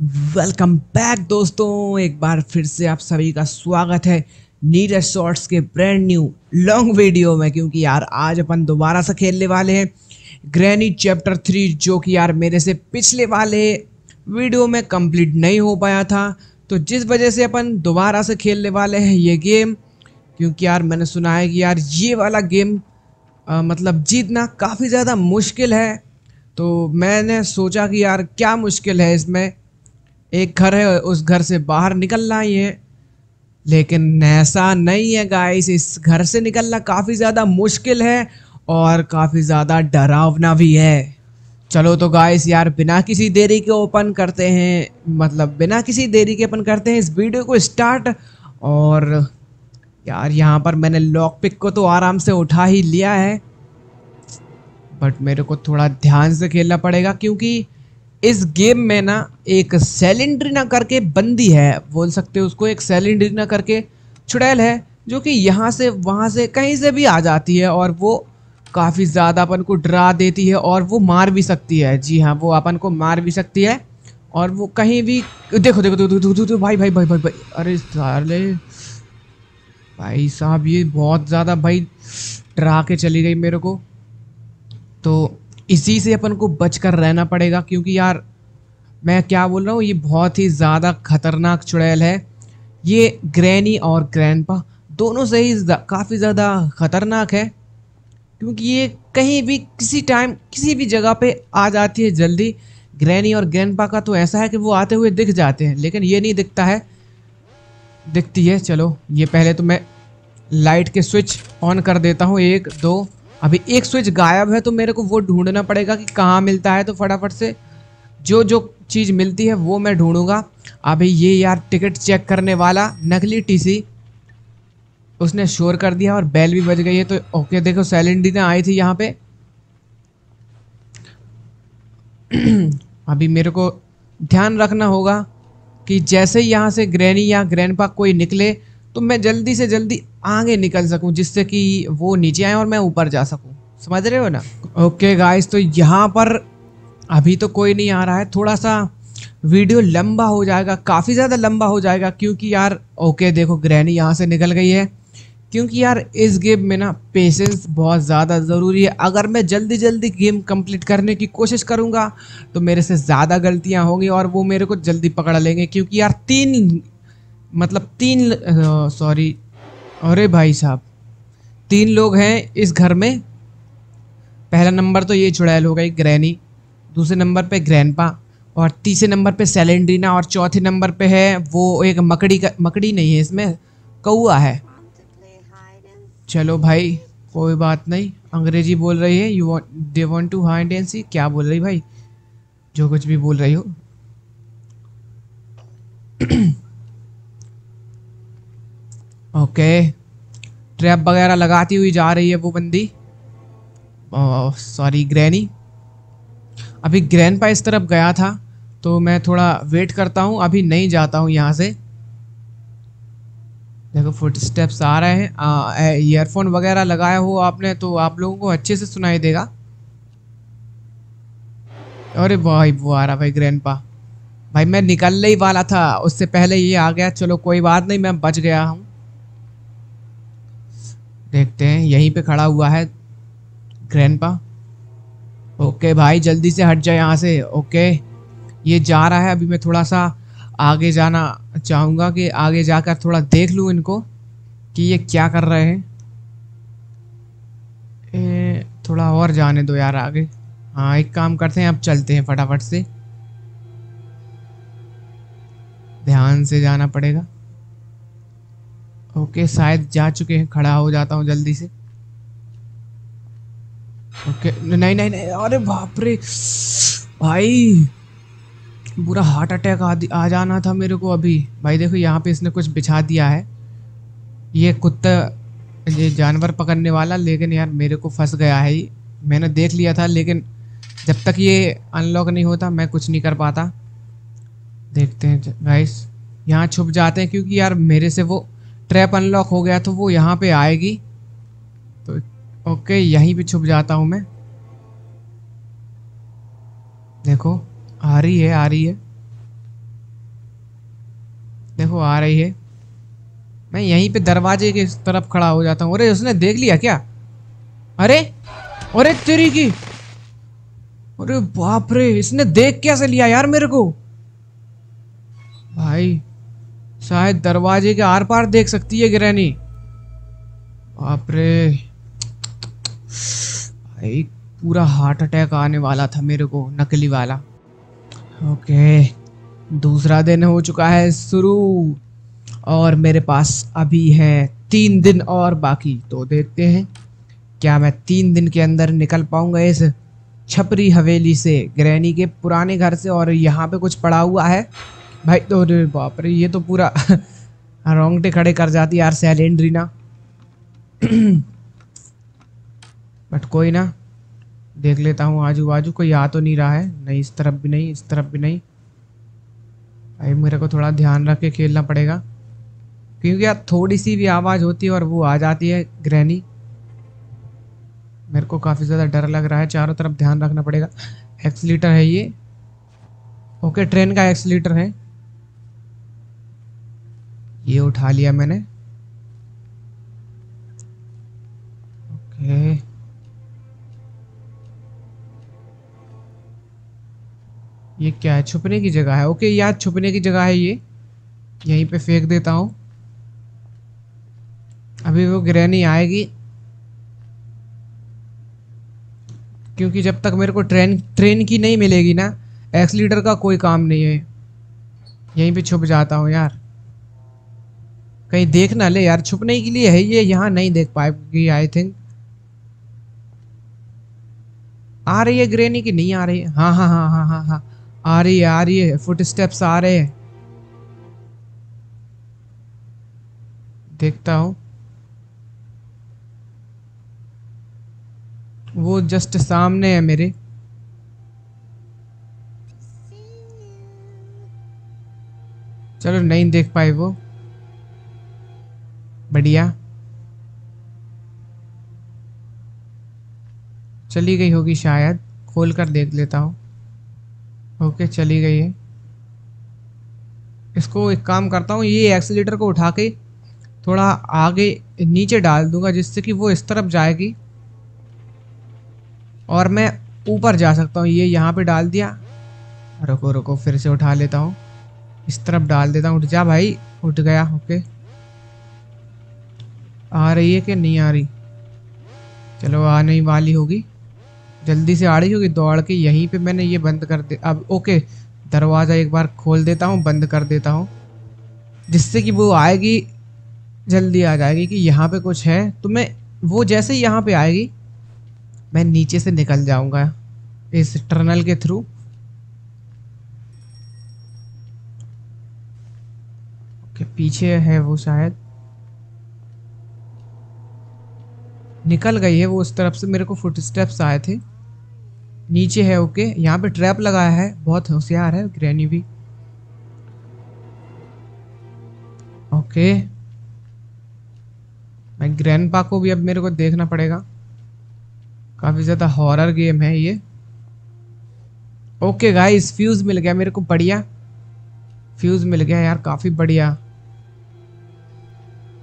Welcome back दोस्तों। एक बार फिर से आप सभी का स्वागत है नीरज शॉर्ट्स के ब्रांड न्यू लॉन्ग वीडियो में क्योंकि यार आज अपन दोबारा से खेलने वाले हैं ग्रैनी चैप्टर थ्री जो कि यार मेरे से पिछले वाले वीडियो में कंप्लीट नहीं हो पाया था। तो जिस वजह से अपन दोबारा से खेलने वाले हैं ये गेम क्योंकि यार मैंने सुना है कि यार ये वाला गेम आ, मतलब जीतना काफ़ी ज़्यादा मुश्किल है। तो मैंने सोचा कि यार क्या मुश्किल है इसमें? एक घर है, उस घर से बाहर निकलना ही है। लेकिन ऐसा नहीं है गाइस इस घर से निकलना काफ़ी ज़्यादा मुश्किल है और काफ़ी ज़्यादा डरावना भी है। चलो तो गाइस यार, बिना किसी देरी के ओपन करते हैं। मतलब बिना किसी देरी के ओपन करते हैं इस वीडियो को स्टार्ट और यार, यहाँ पर मैंने लॉक पिक को तो आराम से उठा ही लिया है। बट मेरे को थोड़ा ध्यान से खेलना पड़ेगा क्योंकि इस गेम में ना एक सेलेंड्रीना करके बंदी है, बोल सकते हो उसको एक सेलेंड्रीना करके चुड़ैल है, जो कि यहाँ से, वहाँ से कहीं से भी आ जाती है और वो काफ़ी ज़्यादा अपन को डरा देती है और वो मार भी सकती है। जी हाँ वो अपन को मार भी सकती है और वो कहीं भी, देखो देखो देखो देखो भाई भाई भाई भाई भाई, अरे भाई साहब, ये बहुत ज़्यादा भाई डरा के चली गई मेरे को। तो इसी से अपन को बच कर रहना पड़ेगा, क्योंकि यार, मैं क्या बोल रहा हूँ, ये बहुत ही ज़्यादा खतरनाक चुड़ैल है। ये ग्रैनी और ग्रैंडपा दोनों से ही काफ़ी ज़्यादा खतरनाक है, क्योंकि ये कहीं भी, किसी टाइम, किसी भी जगह पे आ जाती है जल्दी। ग्रैनी और ग्रैंडपा का तो ऐसा है कि वो आते हुए दिख जाते हैं, लेकिन ये नहीं दिखता है। दिखती है, चलो, ये पहले तो मैं लाइट के स्विच ऑन कर देता हूँ, एक, दो। अभी एक स्विच गायब है तो मेरे को वो ढूंढना पड़ेगा कि कहाँ मिलता है तो फटाफट से जो जो चीज़ मिलती है वो मैं ढूंढूँगा। अभी ये यार टिकट चेक करने वाला नकली टीसी, उसने शोर कर दिया और बैल भी बज गई है तो ओके, देखो सैलेंडी ने आई थी यहाँ पे। अभी मेरे को ध्यान रखना होगा कि जैसे यहाँ से ग्रैनी या ग्रैंडपा कोई निकले तो मैं जल्दी से जल्दी आगे निकल सकूँ, जिससे कि वो नीचे आए और मैं ऊपर जा सकूँ। समझ रहे हो ना? ओके गाइस तो यहाँ पर अभी तो कोई नहीं आ रहा है। थोड़ा सा वीडियो लंबा हो जाएगा, काफ़ी ज़्यादा लंबा हो जाएगा, क्योंकि यार ओके देखो ग्रैनी यहाँ से निकल गई है। क्योंकि यार, इस गेम में ना पेशेंस बहुत ज़्यादा ज़रूरी है। अगर मैं जल्दी जल्दी गेम कंप्लीट करने की कोशिश करूँगा तो मेरे से ज़्यादा गलतियाँ होंगी और वो मेरे को जल्दी पकड़ लेंगे। क्योंकि यार, तीन मतलब तीन सॉरी अरे भाई साहब, तीन लोग हैं इस घर में। पहला नंबर तो ये चुड़ैल हो गई, ग्रैनी। दूसरे नंबर पे ग्रैंडपा और तीसरे नंबर पे सेलेंड्रीना और चौथे नंबर पे है वो एक मकड़ी का, मकड़ी नहीं है इसमें, कौआ है। चलो भाई, कोई बात नहीं, अंग्रेज़ी बोल रही है you they want to hide and see क्या बोल रही भाई? जो कुछ भी बोल रही हो। ओके। ट्रैप वगैरह लगाती हुई जा रही है वो बंदी। सॉरी ग्रैनी अभी ग्रैंड पा इस तरफ़ गया था तो मैं थोड़ा वेट करता हूँ, अभी नहीं जाता हूँ यहाँ से। देखो फुट स्टेप्स आ रहे हैं। ईयरफोन वगैरह लगाया हो आपने तो आप लोगों को अच्छे से सुनाई देगा। अरे भाई, वो आ रहा भाई ग्रैंड पा भाई, मैं निकलने ही वाला था, उससे पहले ये आ गया। चलो, कोई बात नहीं, मैं बच गया हूँ। देखते हैं। यहीं पे खड़ा हुआ है ग्रैंडपा ओके भाई, जल्दी से हट जाए यहाँ से। ओके ये जा रहा है। अभी मैं थोड़ा सा आगे जाना चाहूँगा कि आगे जाकर थोड़ा देख लूँ इनको कि ये क्या कर रहे हैं। थोड़ा और जाने दो यार आगे। हाँ एक काम करते हैं, अब चलते हैं फटाफट से। ध्यान से जाना पड़ेगा। ओके शायद जा चुके हैं खड़ा हो जाता हूँ जल्दी से। ओके नहीं नहीं नहीं अरे बाप रे। भाई बुरा हार्ट अटैक आ, आ जाना था मेरे को अभी। भाई देखो यहाँ पे इसने कुछ बिछा दिया है। ये कुत्ता ये जानवर पकड़ने वाला लेकिन यार मेरे को फंस गया है। मैंने देख लिया था लेकिन जब तक ये अनलॉक नहीं होता मैं कुछ नहीं कर पाता। देखते हैं गाइस यहाँ छुप जाते हैं क्योंकि यार मेरे से वो ट्रैप अनलॉक हो गया तो वो यहाँ पे आएगी। तो ओके, यहीं पे छुप जाता हूँ मैं। देखो, आ रही है, आ रही है। देखो, आ रही है। मैं यहीं पे दरवाजे के तरफ़ खड़ा हो जाता हूँ। अरे, उसने देख लिया क्या? अरे अरे, तेरी की। अरे, बाप रे, इसने देख कैसे लिया यार मेरे को? भाई शायद दरवाजे के आर पार देख सकती है ग्रैनी। बाप रे। पूरा हार्ट अटैक आने वाला था मेरे को, नकली वाला। ओके, दूसरा दिन हो चुका है शुरू, और मेरे पास अभी है तीन दिन और बाकी। तो देखते हैं, क्या मैं तीन दिन के अंदर निकल पाऊँगा इस छपरी हवेली से, ग्रैनी के पुराने घर से, और यहाँ पे कुछ पड़ा हुआ है? भाई तो अरे बाप रे, ये तो पूरा रोंगटे खड़े कर जाती यार सैलेंड्रीना। बट कोई ना, देख लेता हूँ आजू बाजू, कोई आ तो नहीं रहा है। नहीं, इस तरफ़ भी नहीं, इस तरफ़ भी नहीं। भाई मेरे को थोड़ा ध्यान रख के खेलना पड़ेगा। क्योंकि यार थोड़ी सी भी आवाज़ होती है और वो आ जाती है ग्रहणी। मेरे को काफ़ी ज़्यादा डर लग रहा है, चारों तरफ़ ध्यान रखना पड़ेगा। एक्सलीटर है ये। ओके, ट्रेन का एक्सलीटर है। ये उठा लिया मैंने। ओके ये क्या है? छुपने की जगह है। ओके यार छुपने की जगह है ये। यहीं पे फेंक देता हूँ। अभी वो ग्रहणी आएगी। क्योंकि जब तक मेरे को ट्रेन ट्रेन की नहीं मिलेगी ना एक्सलीटर का कोई काम नहीं है। यहीं पे छुप जाता हूँ यार। कहीं देख ना ले यार, छुपने के लिए है ये, यहाँ नहीं देख पाएगी आई थिंक आ रही है ग्रेनी की? नहीं आ रही है। हाँ हाँ हाँ हाँ हाँ हाँ। आ रही है, आ रही है। फुट स्टेप्स आ रहे हैं। देखता हूँ। वो जस्ट सामने है मेरे। चलो, नहीं देख पाए वो। बढ़िया। चली गई होगी शायद, खोल कर देख लेता हूँ। ओके, चली गई है। इसको एक काम करता हूँ, ये एक्सीटर को उठा के थोड़ा आगे नीचे डाल दूँगा, जिससे कि वो इस तरफ़ जाएगी। और मैं ऊपर जा सकता हूँ, ये यहाँ पे डाल दिया। रुको रुको, फिर से उठा लेता हूँ। इस तरफ़ डाल देता हूँ। उठ जा भाई, उठ गया, ओके। आ रही है कि नहीं आ रही? चलो, आने वाली होगी। जल्दी से आ रही होगी, दौड़ के यहीं पे मैंने ये बंद कर दे अब, ओके, दरवाज़ा एक बार खोल देता हूँ, बंद कर देता हूँ, जिससे कि वो आएगी, जल्दी आ जाएगी कि यहाँ पे कुछ है। तो मैं, वो जैसे ही यहाँ पे आएगी, मैं नीचे से निकल जाऊँगा, इस टनल के थ्रू। ओके, पीछे है वो शायद। निकल गई है वो उस तरफ़ से, मेरे को फुट स्टेप्स आए थे। नीचे है ओके, यहाँ पे ट्रैप लगाया है, बहुत होशियार है ग्रैनी भी। ओके। मैं ग्रैंड को भी अब मेरे को देखना पड़ेगा। काफ़ी ज़्यादा हॉरर गेम है ये। ओके गाइस फ्यूज़ मिल गया मेरे को, बढ़िया। फ्यूज़ मिल गया यार, काफ़ी बढ़िया।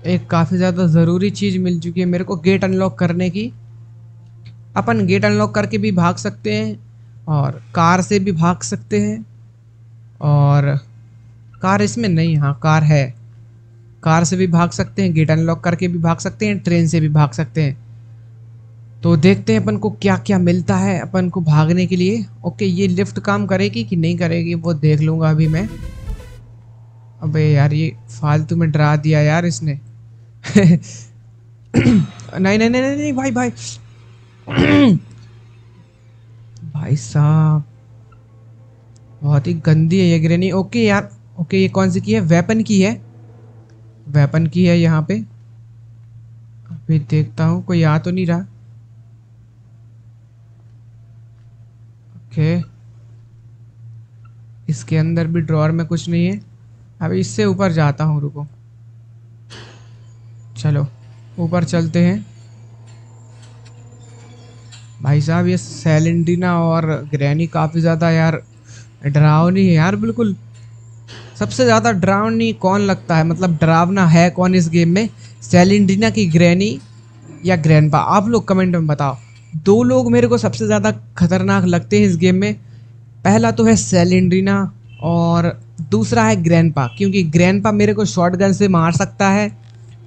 एक काफ़ी ज़्यादा ज़रूरी चीज़ मिल चुकी है मेरे को गेट अनलॉक करने की। अपन गेट अनलॉक करके भी भाग सकते हैं और कार से भी भाग सकते हैं। और कार इसमें नहीं हाँ कार है। कार से भी भाग सकते हैं गेट अनलॉक करके भी भाग सकते हैं ट्रेन से भी भाग सकते हैं। तो देखते हैं अपन को क्या क्या मिलता है अपन को भागने के लिए। ओके, ये लिफ्ट काम करेगी कि नहीं करेगी वो देख लूँगा अभी मैं। अबे यार, ये फालतू में डरा दिया यार इसने। नहीं नहीं नहीं नहीं, भाई भाई। भाई साहब, बहुत ही गंदी है ये ग्रेनी। ओके यार, ओके, ये कौन सी की है? वेपन की है। वेपन की है यहाँ पे। अभी देखता हूँ, कोई आ तो नहीं रहा। ओके। इसके अंदर भी ड्रॉर में कुछ नहीं है। अब इससे ऊपर जाता हूँ, रुको। चलो, ऊपर चलते हैं। भाई साहब, ये सैलेंडिना और ग्रैनी काफ़ी ज़्यादा यार डरावनी है यार, बिल्कुल। सबसे ज़्यादा डरावनी कौन लगता है? मतलब डरावना है कौन इस गेम में? सेलिंडिना की ग्रैनी या ग्रैंडपा? आप लोग कमेंट में बताओ। दो लोग मेरे को सबसे ज़्यादा खतरनाक लगते हैं इस गेम में। पहला तो है सेलिंड्रीना और दूसरा है ग्रैंडपा, क्योंकि ग्रैंडपा मेरे को शॉर्ट गन से मार सकता है।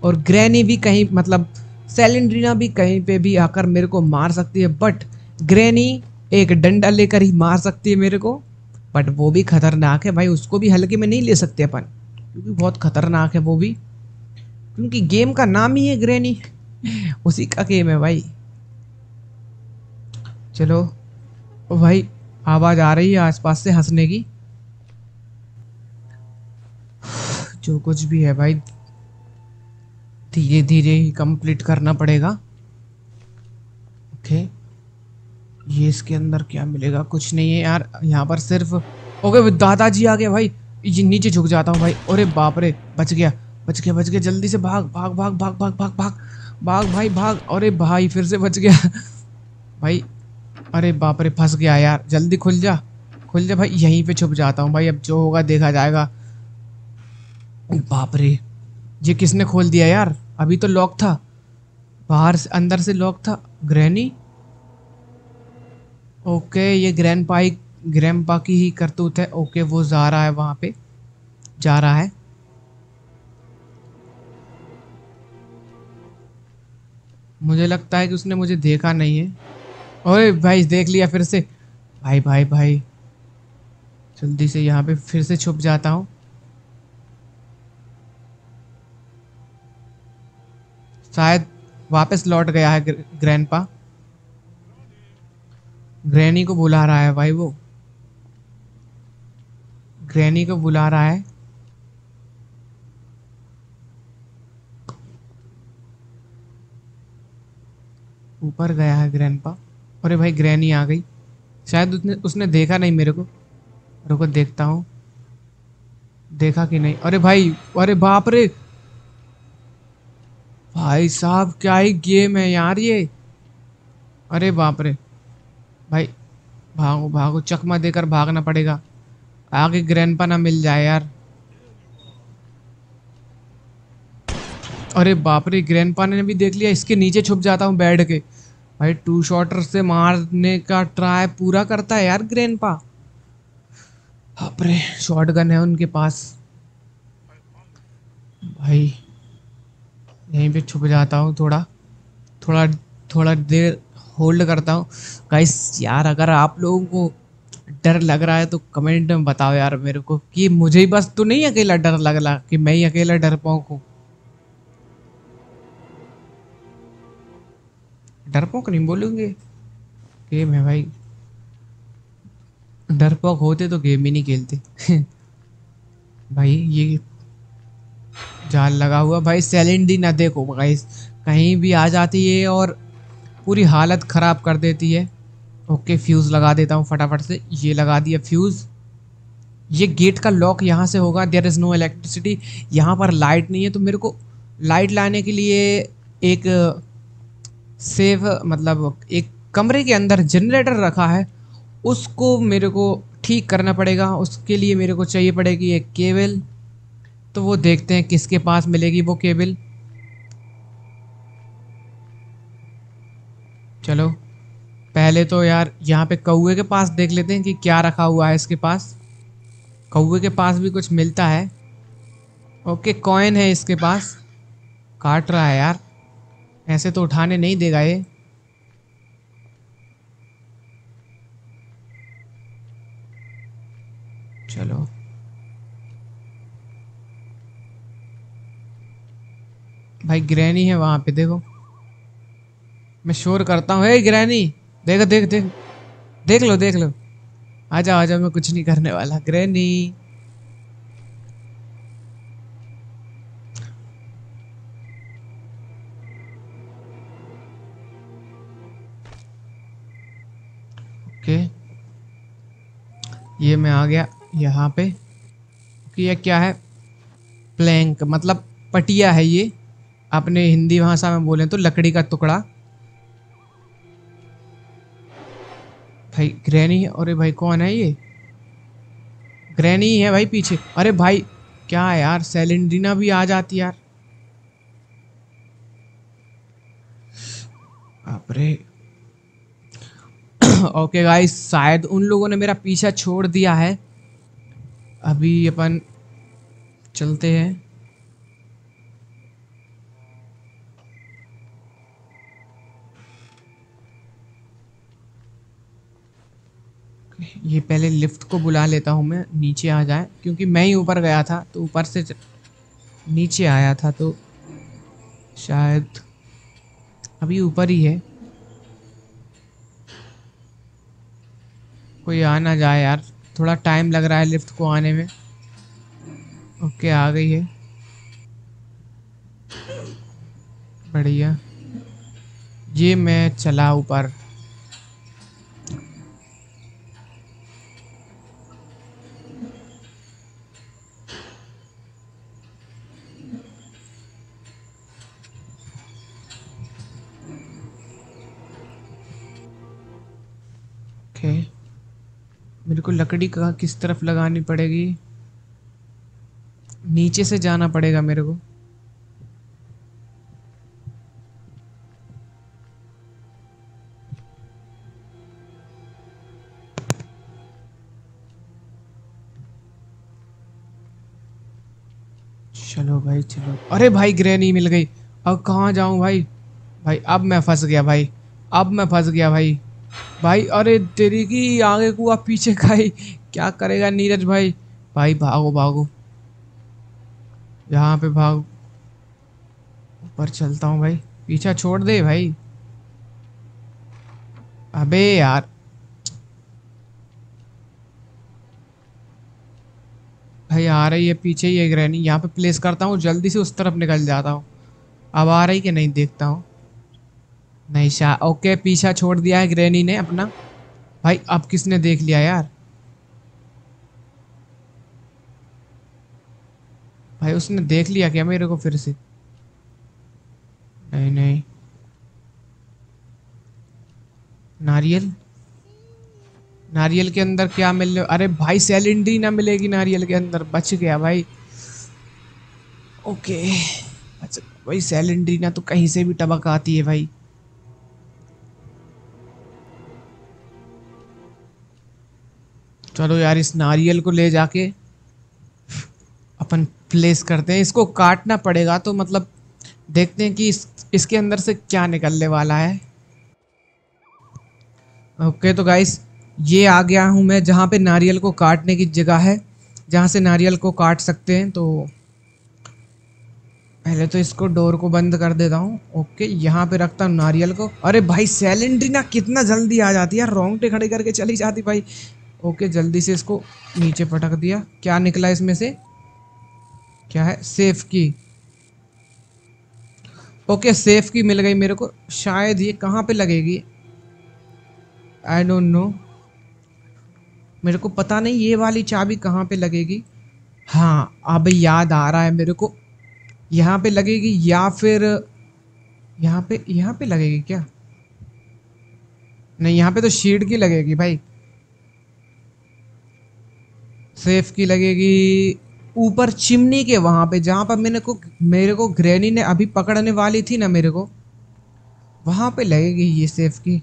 और ग्रैनी भी कहीं मतलब सेलिंड्रीना भी कहीं पे भी आकर मेरे को मार सकती है बट ग्रैनी एक डंडा लेकर ही मार सकती है मेरे को बट वो भी खतरनाक है भाई, उसको भी हल्के में नहीं ले सकते अपन, क्योंकि बहुत खतरनाक है वो भी, क्योंकि गेम का नाम ही है ग्रैनी उसी का गेम है भाई। चलो भाई, आवाज़ आ रही है आसपास से हंसने की। जो कुछ भी है भाई धीरे धीरे ही कंप्लीट करना पड़ेगा। ओके ये इसके अंदर क्या मिलेगा? कुछ नहीं है यार। यहाँ पर सिर्फ़ ओके दादाजी आ गए भाई। ये नीचे झुक जाता हूँ भाई। अरे बाप रे, बच गया बच गया बच गया। जल्दी से भाग भाग भाग भाग भाग भाग भाग भाग भाई, भाग। अरे भाई, फिर से बच गया। भाई, अरे बाप रे, फंस गया यार। जल्दी खुल जा खुल जा भाई। यहीं पे छुप जाता हूँ भाई। अब जो होगा, देखा जाएगा। बाप रे, ये किसने खोल दिया यार? अभी तो लॉक था। बाहर से, अंदर से लॉक था। ग्रैनी ओके ये ग्रैंड पाई ग्रैंड पा की ही करतूत है। ओके वो जा रहा है वहाँ पे। जा रहा है। मुझे लगता है कि उसने मुझे देखा नहीं है। ओए, भाई, देख लिया फिर से। भाई भाई भाई। जल्दी से यहाँ पे फिर से छुप जाता हूँ। शायद वापस लौट गया है ग्रैंडपा ग्रैनी को बुला रहा है भाई वो। ग्रैनी को बुला रहा है। ऊपर गया है ग्रैंडपा अरे भाई ग्रैनी आ गई। शायद उसने उसने देखा नहीं मेरे को। रुको देखता हूँ। देखा कि नहीं? अरे भाई, अरे बाप रे! भाई साहब, क्या ही गेम है यार ये। अरे बाप रे। भाई, भागो भागो, चकमा देकर भागना पड़ेगा। आगे ग्रैंडपा ना मिल जाए यार। अरे बाप रे, ग्रैंडपा ने भी देख लिया, इसके नीचे छुप जाता हूँ बैठ के। भाई टू शॉटर से मारने का ट्राई पूरा करता है यार ग्रैंडपा। बाप रे शॉर्ट गन है उनके पास भाई यहीं पे छुप जाता हूँ थोड़ा थोड़ा थोड़ा देर होल्ड करता हूँ। गाइस यार, अगर आप लोगों को डर लग रहा है तो कमेंट में बताओ यार मेरे को कि मुझे ही बस तो नहीं अकेला डर लग रहा कि मैं ही अकेला डर पाऊँ को। डरपोक नहीं बोलूँगे? गेम है भाई। डरपोक होते तो गेम ही नहीं खेलते। भाई, ये जाल लगा हुआ। भाई, सैलेंडी ना देखो भाई कहीं भी आ जाती है और पूरी हालत ख़राब कर देती है। ओके फ्यूज़ लगा देता हूँ फटाफट से। ये लगा दिया फ्यूज़ ये गेट का लॉक यहाँ से होगा। देयर इज़ नो इलेक्ट्रिसिटी यहाँ पर लाइट नहीं है तो मेरे को लाइट लाने के लिए एक सेव मतलब एक कमरे के अंदर जनरेटर रखा है। उसको मेरे को ठीक करना पड़ेगा। उसके लिए मेरे को चाहिए पड़ेगी एक केबल तो वो देखते हैं किसके पास मिलेगी वो केबल। चलो, पहले तो यार यहाँ पे कौए के पास देख लेते हैं कि क्या रखा हुआ है इसके पास। कौए के पास भी कुछ मिलता है। ओके, कॉइन है इसके पास। काट रहा है यार। ऐसे तो उठाने नहीं देगा ये। चलो। भाई ग्रैनी है वहाँ पे, देखो। मैं शोर करता हूँ, हे ग्रैनी देख देख देख देख लो देख लो। आ जाओ आ जाओ, मैं कुछ नहीं करने वाला ग्रैनी ओके। ये मैं आ गया यहाँ पे। कि ये क्या है? प्लैंक मतलब पटिया है ये। अपने हिंदी भाषा में बोलें तो लकड़ी का टुकड़ा। भाई ग्रैनी है? अरे भाई, कौन है ये? ग्रैनी है भाई पीछे। अरे भाई, क्या है यार? सेलेंड्रीना भी आ जाती यार। बापरे। ओके गाइस, शायद उन लोगों ने मेरा पीछा छोड़ दिया है। अभी अपन चलते हैं। ये पहले लिफ्ट को बुला लेता हूँ मैं, नीचे आ जाए, क्योंकि मैं ही ऊपर गया था तो ऊपर से नीचे आया था तो शायद अभी ऊपर ही है। कोई आ ना जाए यार, थोड़ा टाइम लग रहा है लिफ्ट को आने में। ओके, आ गई है। बढ़िया। ये मैं चला ऊपर। मेरे को लकड़ी का किस तरफ़ लगानी पड़ेगी? नीचे से जाना पड़ेगा मेरे को। चलो भाई, चलो। अरे भाई, ग्रह नहीं मिल गई। अब कहाँ जाऊँ भाई? भाई, अब मैं फंस गया भाई। अब मैं फंस गया भाई। भाई, अरे तेरी की आगे कुआ पीछे खाई क्या करेगा नीरज भाई? भाई, भागो भागो। यहाँ पे भाग। ऊपर चलता हूँ भाई। पीछा छोड़ दे भाई। अबे यार। भाई, आ रही है पीछे ही एक ग्रैनी यहाँ पे प्लेस करता हूँ, जल्दी से उस तरफ़ निकल जाता हूँ। अब आ रही कि नहीं, देखता हूँ। नहीं शाह ओके, पीछा छोड़ दिया है ग्रैनी ने अपना। भाई, अब किसने देख लिया यार? भाई, उसने देख लिया क्या मेरे को फिर से? नहीं नहीं। नारियल? नारियल के अंदर क्या मिल मिलने अरे भाई, सैलेंडरी ना मिलेगी नारियल के अंदर। बच गया भाई। ओके। अच्छा भाई, सैलेंडरी ना तो कहीं से भी टबक आती है भाई। चलो यार इस नारियल को ले जाके अपन प्लेस करते हैं। इसको काटना पड़ेगा तो मतलब देखते हैं कि इस, इसके अंदर से क्या निकलने वाला है। ओके तो गाइस ये आ गया हूँ मैं जहाँ पे नारियल को काटने की जगह है जहाँ से नारियल को काट सकते हैं। तो पहले तो इसको डोर को बंद कर देता हूँ। ओके यहाँ पे रखता हूँ नारियल को। अरे भाई सैलेंड्री ना कितना जल्दी आ जाती है यार रोंगटे खड़े करके चली जाती भाई। ओके, जल्दी से इसको नीचे पटक दिया। क्या निकला इसमें से? क्या है? सेफ़ की। ओके, सेफ़ की मिल गई मेरे को। शायद ये कहाँ पे लगेगी? आई डोंट नो मेरे को पता नहीं, ये वाली चाबी कहाँ पे लगेगी? हाँ अब याद आ रहा है मेरे को। यहाँ पे लगेगी या फिर यहाँ पे यहाँ पे लगेगी क्या? नहीं, यहाँ पे तो शीट की लगेगी भाई। सेफ़ की लगेगी। ऊपर चिमनी के वहाँ पे, जहाँ पर मैंने को, मेरे को ग्रैनी ने अभी पकड़ने वाली थी ना मेरे को, वहाँ पे लगेगी ये सेफ़ की।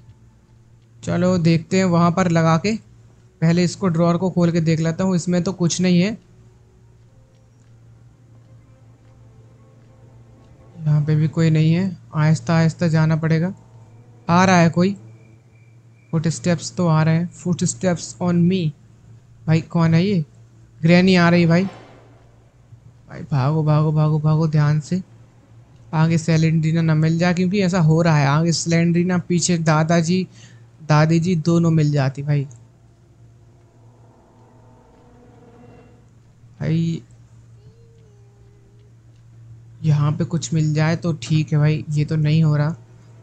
चलो देखते हैं वहाँ पर लगा के। पहले इसको ड्रॉर को खोल के देख लेता हूँ, इसमें तो कुछ नहीं है। यहाँ पे भी कोई नहीं है, आहिस्ता आहिस्ता जाना पड़ेगा। आ रहा है कोई? फुट स्टेप्स तो आ रहे हैं। फुट स्टेप्स ऑन मी भाई, कौन है ये? ग्रैनी आ रही भाई। भाई भागो भागो भागो भागो ध्यान से। आगे सिलेंड्रीना ना मिल जाए क्योंकि ऐसा हो रहा है। आगे सिलेंड्रीना, पीछे दादाजी दादी जी दोनों मिल जाती भाई। भाई, यहाँ पे कुछ मिल जाए तो ठीक है भाई। ये तो नहीं हो रहा।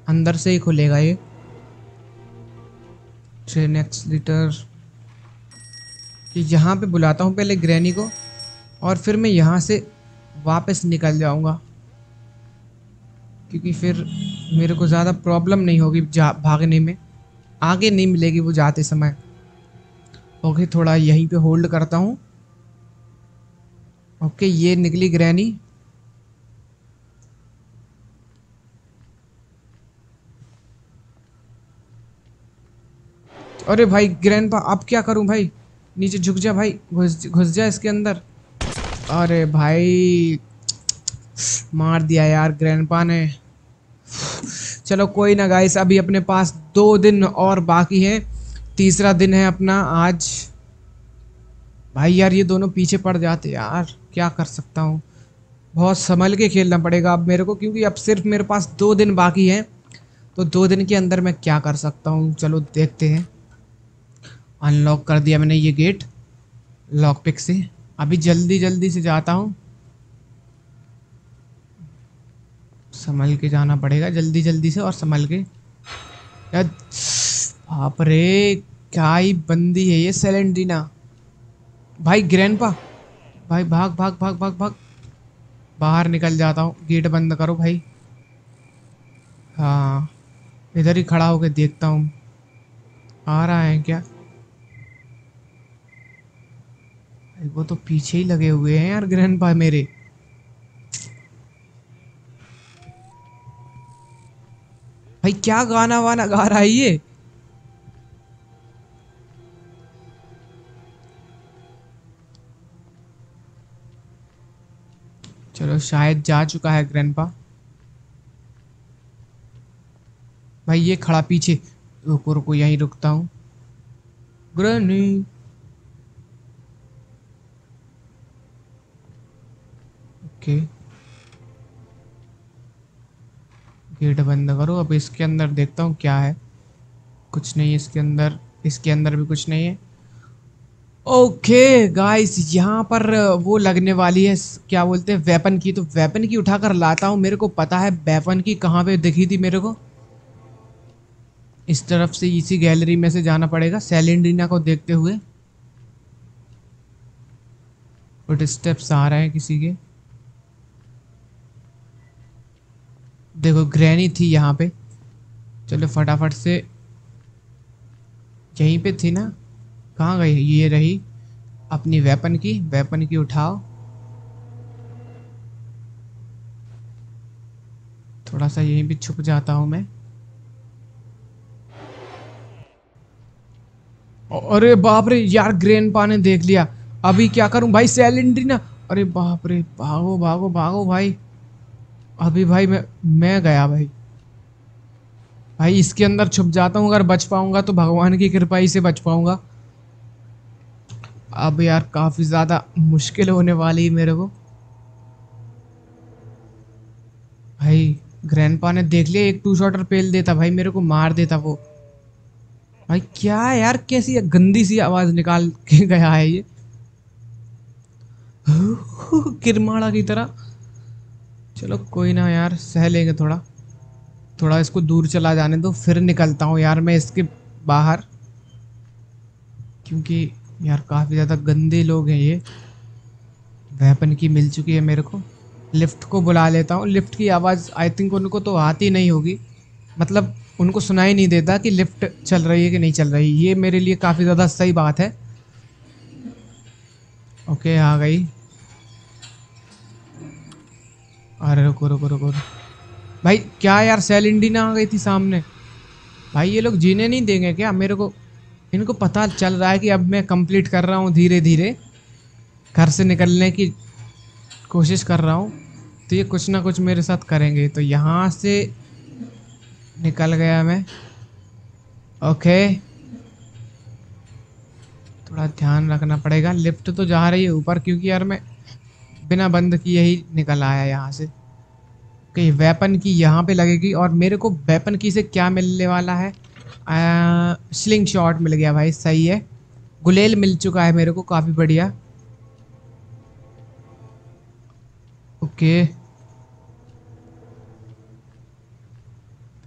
अंदर से ही खुलेगा ये। ट्रेन एक्सलीटर यहाँ पे बुलाता हूँ पहले ग्रैनी को और फिर मैं यहाँ से वापस निकल जाऊँगा। क्योंकि फिर मेरे को ज़्यादा प्रॉब्लम नहीं होगी जा, भागने में। आगे नहीं मिलेगी वो जाते समय। ओके, थोड़ा यहीं पे होल्ड करता हूँ। ओके, ये निकली ग्रैनी अरे भाई ग्रैंड पा, अब क्या करूँ भाई? नीचे झुक जा भाई, घुस घुस जा इसके अंदर। अरे भाई, मार दिया यार ग्रैंडपा ने। चलो कोई ना गाइस अभी अपने पास दो दिन और बाकी है। तीसरा दिन है अपना आज। भाई यार, ये दोनों पीछे पड़ जाते यार, क्या कर सकता हूँ? बहुत संभल के खेलना पड़ेगा अब मेरे को, क्योंकि अब सिर्फ़ मेरे पास दो दिन बाकी हैं। तो दो दिन के अंदर मैं क्या कर सकता हूँ? चलो देखते हैं। अनलॉक कर दिया मैंने ये गेट लॉक पिक से। अभी जल्दी जल्दी से जाता हूँ। संभल के जाना पड़ेगा जल्दी जल्दी से और संभल के। बाप रे, क्या ही बंदी है ये सेलेंडीना भाई ग्रैंडपा भाई, भाग भाग भाग भाग भाग। बाहर निकल जाता हूँ। गेट बंद करो भाई। हाँ इधर ही खड़ा होकर देखता हूँ। आ रहा है क्या? वो तो पीछे ही लगे हुए हैं यार ग्रैंडपा मेरे। भाई, क्या गाना वाना गा रहा है ये? चलो, शायद जा चुका है ग्रैंडपा भाई, ये खड़ा पीछे। रुको रुको, यहीं रुकता हूँ। ग्रैनी ओके गेट बंद करो। अब इसके अंदर देखता हूँ क्या है। कुछ नहीं है इसके अंदर इसके अंदर भी कुछ नहीं है। ओके गाइस यहाँ पर वो लगने वाली है, क्या बोलते हैं वेपन की। तो वेपन की उठाकर लाता हूँ। मेरे को पता है वेपन की कहाँ पे दिखी थी मेरे को। इस तरफ़ से इसी गैलरी में से जाना पड़ेगा सेलेंडीना को देखते हुए। फुट स्टेप्स आ रहे हैं किसी के। देखो ग्रैनी थी यहाँ पे। चलो, फटाफट से यहीं पे थी ना। कहाँ गई? ये रही अपनी वेपन की। वेपन की उठाओ। थोड़ा सा यहीं भी छुप जाता हूँ मैं। अरे बाप रे, यार ग्रेन पा ने देख लिया। अभी क्या करूँ? भाई सैलेंड्री ना अरे बाप रे, भागो भागो भागो, भाई। अभी भाई मैं मैं गया भाई। भाई इसके अंदर छुप जाता हूँ, अगर बच पाऊँगा तो भगवान की कृपा ही से बच पाऊँगा। अब यार काफ़ी ज़्यादा मुश्किल होने वाली है मेरे को। भाई ग्रैंडपा ने देख लिया, एक टू शॉटर पेल देता, भाई मेरे को मार देता वो। भाई क्या है यार, कैसी गंदी सी आवाज़ निकाल के गया है ये। किरमाड़ा की तरह। चलो, कोई ना यार, सह लेंगे थोड़ा। थोड़ा इसको दूर चला जाने दो, फिर निकलता हूँ यार मैं इसके बाहर। क्योंकि यार काफ़ी ज़्यादा गंदे लोग हैं ये। वेपन की मिल चुकी है मेरे को। लिफ्ट को बुला लेता हूँ। लिफ्ट की आवाज़ आई थिंक उनको तो आती नहीं होगी। मतलब उनको सुनाई नहीं देता कि लिफ्ट चल रही है कि नहीं चल रही। ये मेरे लिए काफ़ी ज़्यादा सही बात है। ओके, आ गई। अरे रुको रुको रुको भाई, क्या यार, सेल इंडिना आ गई थी सामने? भाई, ये लोग जीने नहीं देंगे क्या? मेरे को, इनको पता चल रहा है कि अब मैं कंप्लीट कर रहा हूँ धीरे धीरे घर से निकलने की कोशिश कर रहा हूँ। तो ये कुछ ना कुछ मेरे साथ करेंगे। तो यहाँ से निकल गया मैं। ओके। थोड़ा ध्यान रखना पड़ेगा। लिफ्ट तो जा रही है ऊपर, क्योंकि यार मैं बिना बंद किए ही निकल आया यहाँ से कहीं वेपन की यहाँ पे लगेगी और मेरे को वेपन की से क्या मिलने वाला है? स्लिंग शॉट मिल गया भाई, सही है। गुलेल मिल चुका है मेरे को, काफ़ी बढ़िया। ओके।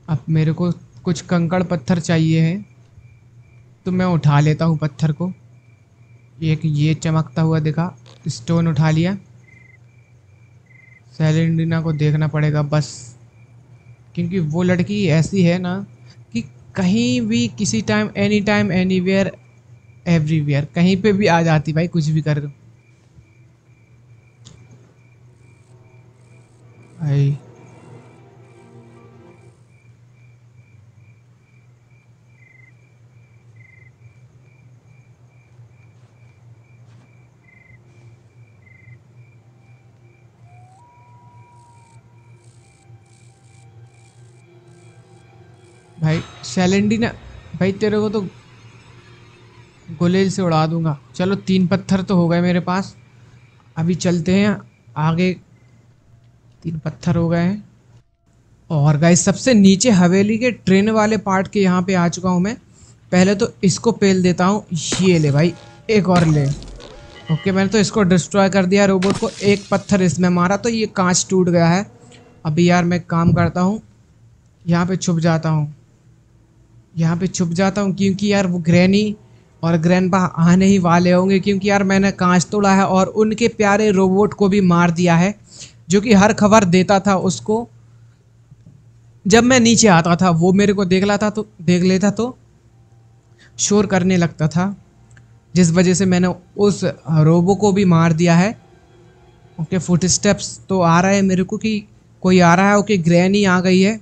अब मेरे को कुछ कंकड़ पत्थर चाहिए हैं तो मैं उठा लेता हूँ पत्थर को। एक ये चमकता हुआ दिखा स्टोन उठा लिया। सेलेंडिना को देखना पड़ेगा बस। क्योंकि वो लड़की ऐसी है ना कि कहीं भी, किसी time any time anywhere everywhere कहीं पे भी आ जाती भाई, कुछ भी कर। भाई भाई, सैलेंडी ना, भाई, तेरे को तो गुलेल से उड़ा दूँगा। चलो, तीन पत्थर तो हो गए मेरे पास। अभी चलते हैं आगे। तीन पत्थर हो गए हैं। और गाइस सबसे नीचे हवेली के ट्रेन वाले पार्ट के यहाँ पे आ चुका हूँ मैं। पहले तो इसको पेल देता हूँ। ये ले भाई, एक और ले। ओके, मैंने तो इसको डिस्ट्रॉय कर दिया रोबोट को। एक पत्थर इसमें मारा तो ये कांच टूट गया है। अभी यार, मैं काम करता हूँ। यहाँ पे छुप जाता हूँ। यहाँ पे छुप जाता हूँ क्योंकि यार वो ग्रैनी और ग्रैंडपा आने ही वाले होंगे क्योंकि यार मैंने कांच तोड़ा है और उनके प्यारे रोबोट को भी मार दिया है, जो कि हर खबर देता था उसको। जब मैं नीचे आता था, वो मेरे को देख लेता तो देख लेता तो शोर करने लगता था, जिस वजह से मैंने उस रोबो को भी मार दिया है। ओके फुट स्टेप्स तो आ रहा है मेरे को कि कोई आ रहा है, ओके ग्रैनी आ गई है।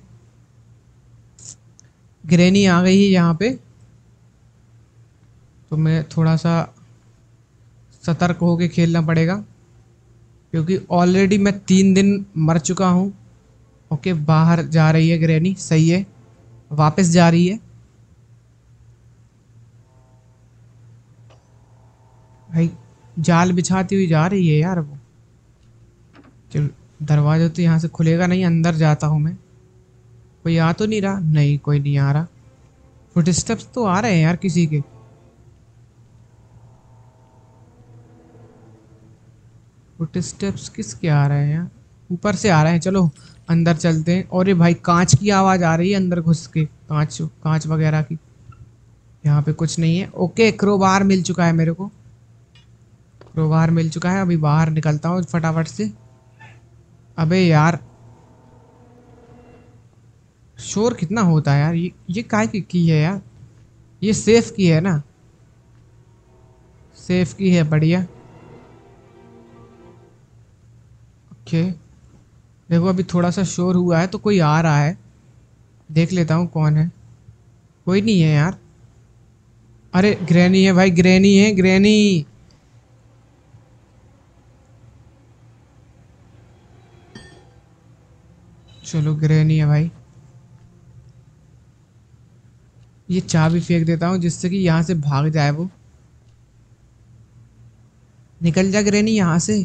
ग्रैनी आ गई है यहाँ पे। तो मैं थोड़ा सा सतर्क होके खेलना पड़ेगा, क्योंकि ऑलरेडी मैं तीन दिन मर चुका हूँ। ओके बाहर जा रही है ग्रैनी सही है। वापस जा रही है। भाई, जाल बिछाती हुई जा रही है यार वो। चल, दरवाज़ा तो यहाँ से खुलेगा नहीं, अंदर जाता हूँ मैं। कोई आ तो नहीं रहा, नहीं, कोई नहीं आ रहा। फुट स्टेप्स तो आ रहे हैं यार किसी के। फुट स्टेप्स किसके आ रहे हैं यार? ऊपर से आ रहे हैं, चलो, अंदर चलते हैं। और ये भाई, कांच की आवाज़ आ रही है अंदर घुस के, कांच कांच वगैरह की। यहाँ पे कुछ नहीं है। ओके क्रोबार मिल चुका है मेरे को। क्रोबार मिल चुका है, अभी बाहर निकलता हूँ फटाफट से। अबे यार शोर कितना होता है यार? ये ये काय की, की है यार? ये सेफ़ की है ना? सेफ़ की है बढ़िया। ओके। देखो अभी थोड़ा सा शोर हुआ है तो कोई आ रहा है। देख लेता हूँ कौन है। कोई नहीं है यार। अरे ग्रैनी है भाई ग्रैनी है ग्रैनी चलो ग्रैनी है भाई। ये चाबी फेंक देता हूँ जिससे कि यहाँ से भाग जाए वो। निकल जा ग्रैनी यहाँ से।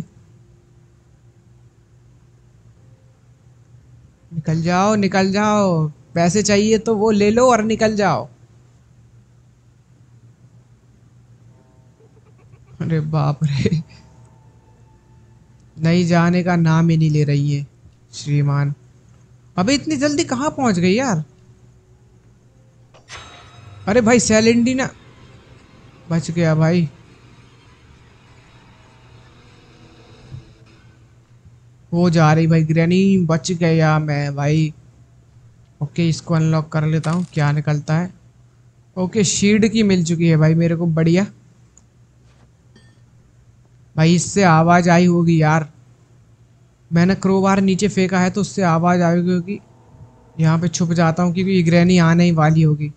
निकल जाओ निकल जाओ। पैसे चाहिए तो वो ले लो और निकल जाओ। अरे बाप रे। नहीं जाने का नाम ही नहीं ले रही है, श्रीमान। अबे इतनी जल्दी कहाँ पहुँच गई यार? अरे भाई सैलेंडी ना बच गया भाई। वो जा रही भाई, ग्रैनी, बच गया मैं भाई। ओके, इसको अनलॉक कर लेता हूँ, क्या निकलता है। ओके, शील्ड की मिल चुकी है भाई, मेरे को बढ़िया। भाई, इससे आवाज़ आई होगी यार। मैंने क्रोबार नीचे फेंका है तो उससे आवाज़ आएगी होगी। यहाँ पे छुप जाता हूँ, क्योंकि ये ग्रैनी आने ही वाली होगी।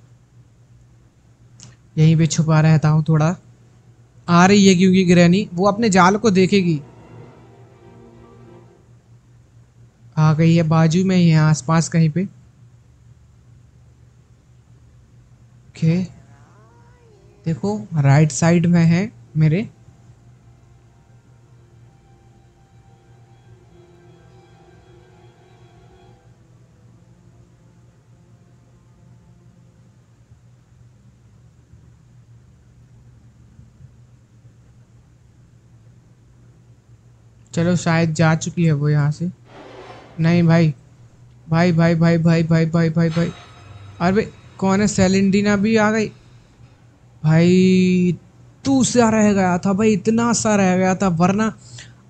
यहीं पे छुपा रहता हूँ थोड़ा। आ रही है क्योंकि ग्रैनी वो अपने जाल को देखेगी। आ गई है बाजू में ही है, आसपास कहीं पे। ओके। देखो राइट साइड में है मेरे। चलो शायद जा चुकी है वो यहाँ से। नहीं भाई। भाई भाई भाई भाई भाई भाई भाई भाई। अरे भाई कौन है? सेलिंडीना भी आ गई। भाई, तू सा रह गया था भाई, इतना सा रह गया था, वरना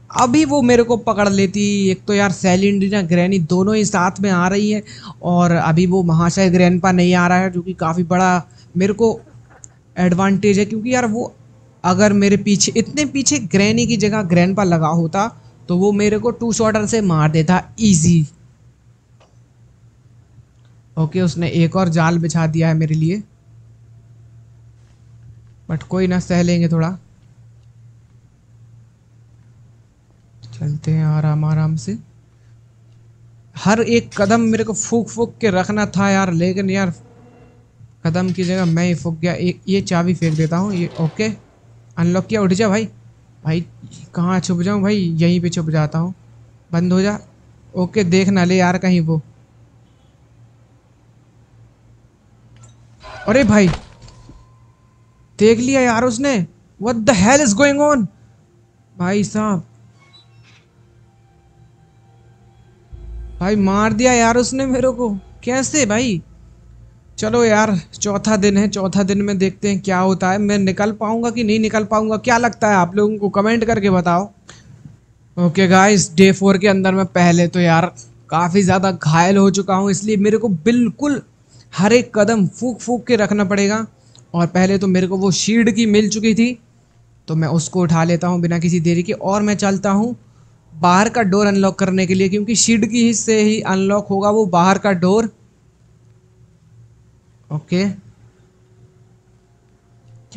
अभी वो मेरे को पकड़ लेती। एक तो यार सेलिंडीना, ग्रैनी दोनों ही साथ में आ रही है और अभी वो महाशय ग्रैंडपा नहीं आ रहा है, जो कि काफ़ी बड़ा मेरे को एडवांटेज है, क्योंकि यार वो अगर मेरे पीछे, इतने पीछे ग्रैनी की जगह ग्रैंडपा लगा होता तो वो मेरे को टू शॉटर से मार देता इजी ओके उसने एक और जाल बिछा दिया है मेरे लिए। बट कोई ना, सह लेंगे थोड़ा। चलते हैं आराम आराम से। हर एक कदम मेरे को फूक फूक के रखना था यार, लेकिन यार, कदम की जगह मैं ही फूक गया। एक ये चाबी फेंक देता हूँ, ये ओके अनलॉक किया, उठ जा भाई। भाई, कहाँ छुप जाऊँ भाई? यहीं पे छुप जाता हूँ। बंद हो जा। ओके, देख ना ले यार कहीं वो। अरे भाई, देख लिया यार उसने। What the hell is going on भाई साहब। भाई मार दिया यार उसने मेरे को। कैसे भाई? चलो यार, चौथा दिन है, चौथा दिन में देखते हैं क्या होता है। मैं निकल पाऊँगा कि नहीं निकल पाऊँगा? क्या लगता है आप लोगों को? कमेंट करके बताओ। ओके गाइस डे फोर के अंदर मैं पहले तो यार काफ़ी ज़्यादा घायल हो चुका हूँ, इसलिए मेरे को बिल्कुल हर एक कदम फूक फूक के रखना पड़ेगा। और पहले तो मेरे को वो शील्ड की मिल चुकी थी तो मैं उसको उठा लेता हूँ बिना किसी देरी के, और मैं चलता हूँ बाहर का डोर अनलॉक करने के लिए, क्योंकि शील्ड की ही से ही अनलॉक होगा वो बाहर का डोर। ओके।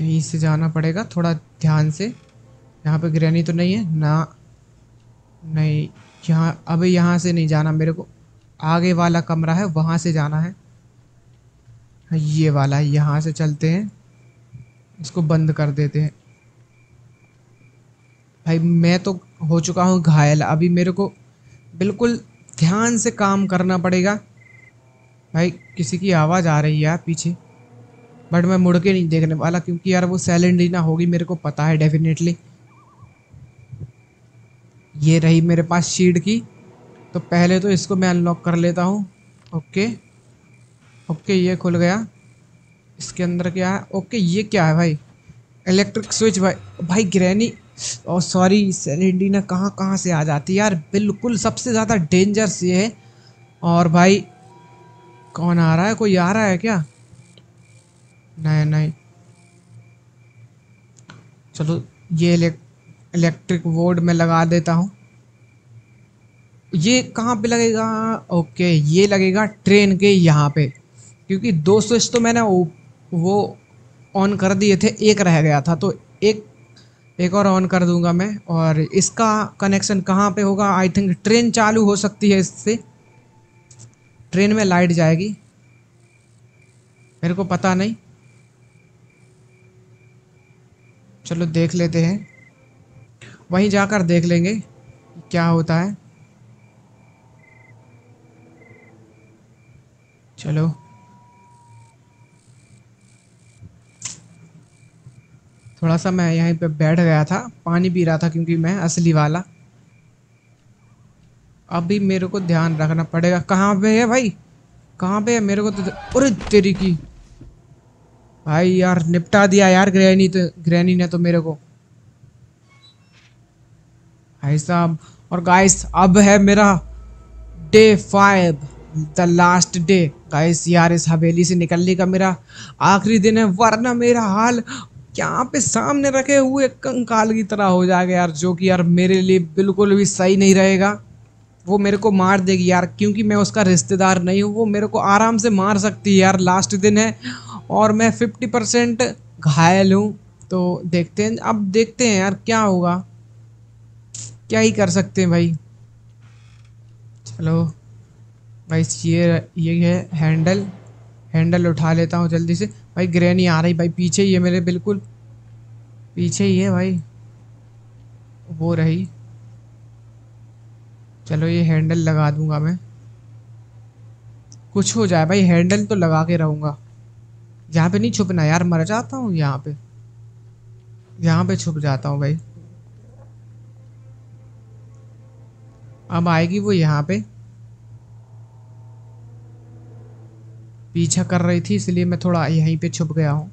यहीं से जाना पड़ेगा थोड़ा ध्यान से। यहाँ पे ग्रैनी तो नहीं है, ना, नहीं, यहाँ, अब यहाँ से नहीं जाना मेरे को। आगे वाला कमरा है, वहाँ से जाना है, ये वाला है, यहाँ से चलते हैं। इसको बंद कर देते हैं। भाई, मैं तो हो चुका हूँ घायल। अभी मेरे को बिल्कुल ध्यान से काम करना पड़ेगा। भाई, किसी की आवाज़ आ रही है यार पीछे। बट मैं मुड़ के नहीं देखने वाला क्योंकि यार वो सैलेंड ना होगी, मेरे को पता है डेफिनेटली ये रही मेरे पास शीड की। तो पहले तो इसको मैं अनलॉक कर लेता हूँ। ओके ओके ये खुल गया। इसके अंदर क्या है? ओके ये क्या है भाई? इलेक्ट्रिक स्विच भाई। भाई ग्रैनी और सॉरी सेलेंडीना कहाँ कहाँ से आ जाती है यार? बिल्कुल सबसे ज़्यादा डेंजरस ये है। और भाई कौन आ रहा है? कोई आ रहा है क्या? नहीं नहीं। चलो, ये इलेक्ट्रिक बोर्ड में लगा देता हूँ। ये कहाँ पे लगेगा? ओके, ये लगेगा ट्रेन के यहाँ पे। क्योंकि दो स्विच तो मैंने वो ऑन कर दिए थे, एक रह गया था। तो एक एक और ऑन कर दूँगा मैं। और इसका कनेक्शन कहाँ पे होगा? आई थिंक ट्रेन चालू हो सकती है इससे। ट्रेन में लाइट जाएगी। मेरे को पता नहीं। चलो देख लेते हैं। वहीं जाकर देख लेंगे क्या होता है। चलो। थोड़ा सा मैं यहीं पे बैठ गया था। पानी पी रहा था क्योंकि मैं असली वाला। अभी मेरे को ध्यान रखना पड़ेगा। कहाँ पे है भाई? कहाँ पे है? मेरे को तो अरे तेरी की। भाई यार, निपटा दिया यार ग्रैनी तो ग्रैनी ने तो मेरे को। भाई साहब, और गाइस अब है मेरा day five the last day guys यार, इस हवेली से निकलने का मेरा आखिरी दिन है, वरना मेरा हाल यहाँ पे सामने रखे हुए कंकाल की तरह हो जाएगा यार, जो कि यार मेरे लिए बिल्कुल भी सही नहीं रहेगा। वो मेरे को मार देगी यार, क्योंकि मैं उसका रिश्तेदार नहीं हूँ, वो मेरे को आराम से मार सकती है यार लास्ट दिन है और मैं फिफ्टी परसेंट घायल हूँ। तो देखते हैं, अब देखते हैं यार क्या होगा। क्या ही कर सकते हैं भाई। चलो भाई, ये ये है हैंडल हैंडल उठा लेता हूँ जल्दी से। भाई ग्रैनी आ रही भाई, पीछे ही है मेरे, बिल्कुल। पीछे ही है भाई। वो रही। चलो ये हैंडल लगा दूँगा मैं। कुछ हो जाए भाई, हैंडल तो लगा के रहूँगा। यहाँ पे नहीं छुपना यार, मर जाता हूँ यहाँ पे। यहाँ पे छुप जाता हूँ भाई। अब आएगी वो यहाँ पे। पीछा कर रही थी, इसलिए मैं थोड़ा यहीं पे छुप गया हूँ।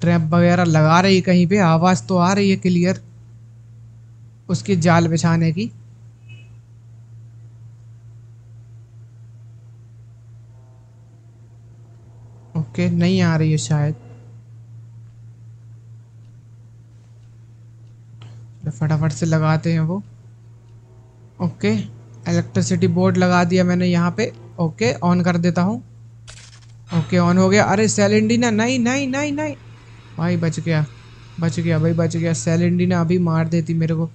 ट्रैप वगैरह लगा रही कहीं पे, आवाज़ तो आ रही है क्लियर। उसकी जाल बिछाने की। ओके, नहीं आ रही है शायद। फटाफट से लगाते हैं वो। ओके इलेक्ट्रिसिटी बोर्ड लगा दिया मैंने यहाँ पे। ओके ऑन कर देता हूँ। ओके ऑन हो गया। अरे सेल सेलेंडीना नहीं नहीं नहीं नहीं। भाई, बच गया। बच गया, भाई, बच गया। सेलेंडीना अभी मार देती मेरे को।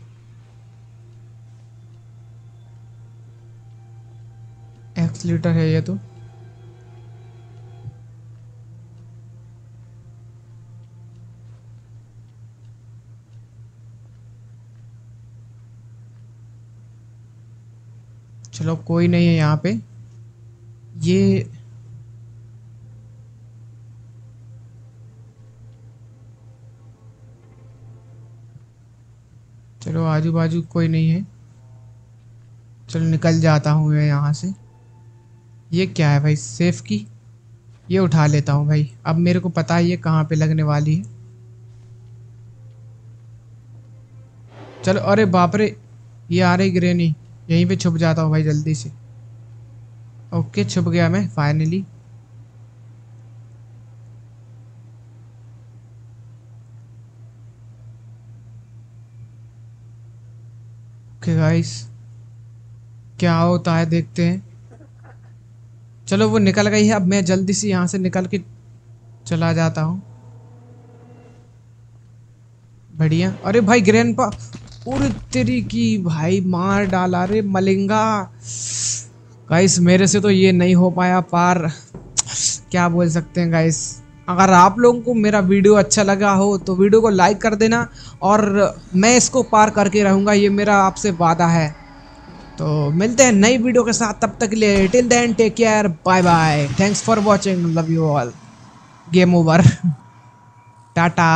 लीटर है ये तो। चलो, कोई नहीं है यहाँ पे। ये चलो आजू बाजू कोई नहीं है। चलो, निकल जाता हूँ मैं यहाँ से। ये क्या है भाई? सेफ़ की? ये उठा लेता हूँ भाई। अब मेरे को पता है ये कहाँ पे लगने वाली है। चलो, अरे बाप रे, ये आ रही ग्रेनी। यहीं पे छुप जाता हूँ भाई जल्दी से। ओके, छुप गया मैं फाइनली ओके गाइस क्या होता है, देखते हैं। चलो वो निकल गई है, अब मैं जल्दी से यहाँ से निकल के चला जाता हूँ। बढ़िया। अरे भाई ग्रैंडपा और तेरी की भाई मार डाला रे मलिंगा। गाइस मेरे से तो ये नहीं हो पाया पार। क्या बोल सकते हैं गाइस अगर आप लोगों को मेरा वीडियो अच्छा लगा हो तो वीडियो को लाइक कर देना और मैं इसको पार करके रहूँगा। ये मेरा आपसे वादा है। तो मिलते हैं नई वीडियो के साथ, तब तक के लिए till then take care bye bye thanks for watching love you all game over tata